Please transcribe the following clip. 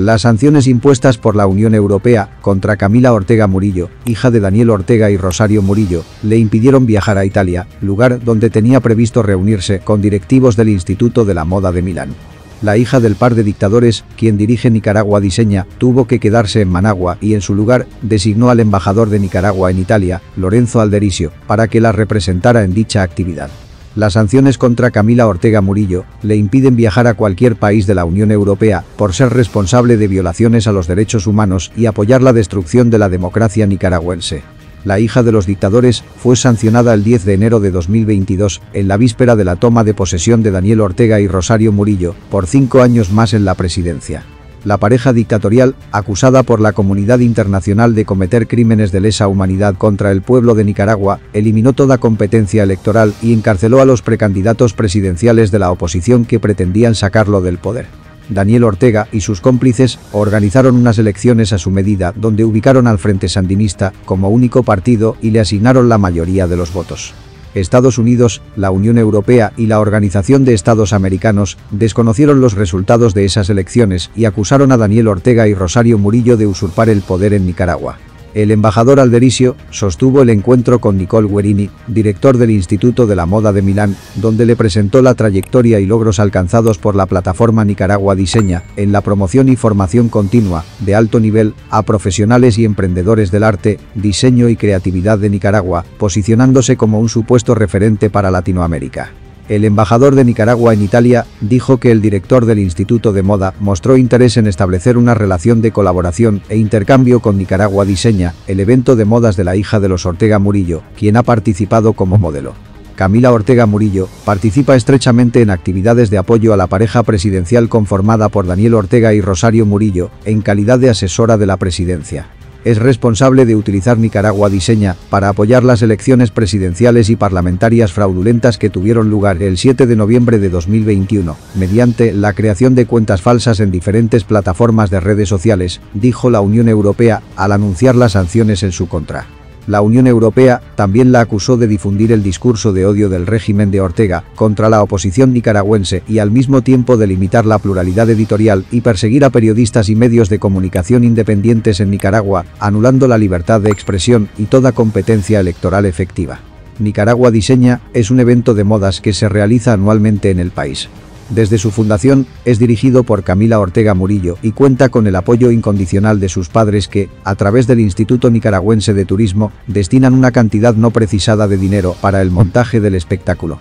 Las sanciones impuestas por la Unión Europea contra Camila Ortega Murillo, hija de Daniel Ortega y Rosario Murillo, le impidieron viajar a Italia, lugar donde tenía previsto reunirse con directivos del Instituto de la Moda de Milán. La hija del par de dictadores, quien dirige Nicaragua Diseña, tuvo que quedarse en Managua y en su lugar designó al embajador de Nicaragua en Italia, Lorenzo Aldericio, para que la representara en dicha actividad. Las sanciones contra Camila Ortega Murillo le impiden viajar a cualquier país de la Unión Europea por ser responsable de violaciones a los derechos humanos y apoyar la destrucción de la democracia nicaragüense. La hija de los dictadores fue sancionada el 10 de enero de 2022, en la víspera de la toma de posesión de Daniel Ortega y Rosario Murillo, por cinco años más en la presidencia la pareja dictatorial, acusada por la comunidad internacional de cometer crímenes de lesa humanidad contra el pueblo de Nicaragua, eliminó toda competencia electoral y encarceló a los precandidatos presidenciales de la oposición que pretendían sacarlo del poder. Daniel Ortega y sus cómplices organizaron unas elecciones a su medida donde ubicaron al Frente Sandinista como único partido y le asignaron la mayoría de los votos. Estados Unidos, la Unión Europea y la Organización de Estados Americanos desconocieron los resultados de esas elecciones y acusaron a Daniel Ortega y Rosario Murillo de usurpar el poder en Nicaragua. El embajador Aldericio sostuvo el encuentro con Nicole Guerini, director del Instituto de la Moda de Milán, donde le presentó la trayectoria y logros alcanzados por la plataforma Nicaragua Diseña en la promoción y formación continua, de alto nivel, a profesionales y emprendedores del arte, diseño y creatividad de Nicaragua, posicionándose como un supuesto referente para Latinoamérica. El embajador de Nicaragua en Italia dijo que el director del Instituto de Moda mostró interés en establecer una relación de colaboración e intercambio con Nicaragua Diseña, el evento de modas de la hija de los Ortega Murillo, quien ha participado como modelo. Camila Ortega Murillo participa estrechamente en actividades de apoyo a la pareja presidencial conformada por Daniel Ortega y Rosario Murillo, en calidad de asesora de la presidencia es responsable de utilizar Nicaragua Diseña para apoyar las elecciones presidenciales y parlamentarias fraudulentas que tuvieron lugar el 7 de noviembre de 2021, mediante la creación de cuentas falsas en diferentes plataformas de redes sociales, dijo la Unión Europea al anunciar las sanciones en su contra. La Unión Europea también la acusó de difundir el discurso de odio del régimen de Ortega contra la oposición nicaragüense y al mismo tiempo de limitar la pluralidad editorial y perseguir a periodistas y medios de comunicación independientes en Nicaragua, anulando la libertad de expresión y toda competencia electoral efectiva. Nicaragua Diseña es un evento de modas que se realiza anualmente en el país. Desde su fundación, es dirigido por Camila Ortega Murillo y cuenta con el apoyo incondicional de sus padres que, a través del Instituto Nicaragüense de Turismo, destinan una cantidad no precisada de dinero para el montaje del espectáculo.